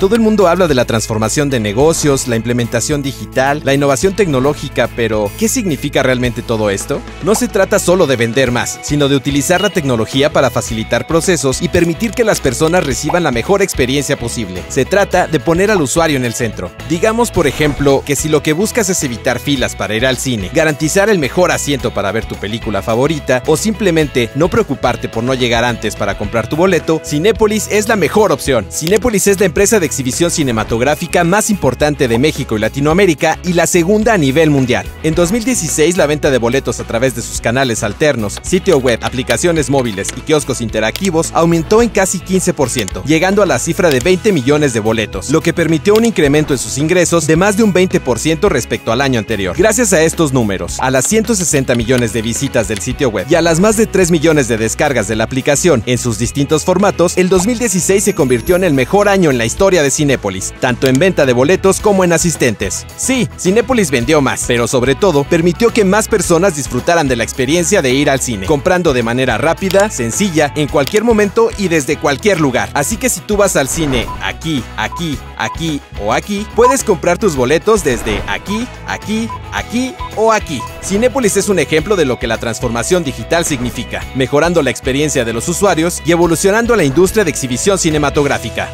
Todo el mundo habla de la transformación de negocios, la implementación digital, la innovación tecnológica, pero ¿qué significa realmente todo esto? No se trata solo de vender más, sino de utilizar la tecnología para facilitar procesos y permitir que las personas reciban la mejor experiencia posible. Se trata de poner al usuario en el centro. Digamos, por ejemplo, que si lo que buscas es evitar filas para ir al cine, garantizar el mejor asiento para ver tu película favorita o simplemente no preocuparte por no llegar antes para comprar tu boleto, Cinépolis es la mejor opción. Cinépolis es la empresa de exhibición cinematográfica más importante de México y Latinoamérica y la segunda a nivel mundial. En 2016 la venta de boletos a través de sus canales alternos, sitio web, aplicaciones móviles y kioscos interactivos aumentó en casi 15%, llegando a la cifra de 20 millones de boletos, lo que permitió un incremento en sus ingresos de más de un 20% respecto al año anterior. Gracias a estos números, a las 160 millones de visitas del sitio web y a las más de 3 millones de descargas de la aplicación en sus distintos formatos, el 2016 se convirtió en el mejor año en la de Cinépolis, tanto en venta de boletos como en asistentes. Sí, Cinépolis vendió más, pero sobre todo permitió que más personas disfrutaran de la experiencia de ir al cine, comprando de manera rápida, sencilla, en cualquier momento y desde cualquier lugar. Así que si tú vas al cine aquí, aquí, aquí o aquí, puedes comprar tus boletos desde aquí, aquí, aquí o aquí. Cinépolis es un ejemplo de lo que la transformación digital significa, mejorando la experiencia de los usuarios y evolucionando la industria de exhibición cinematográfica.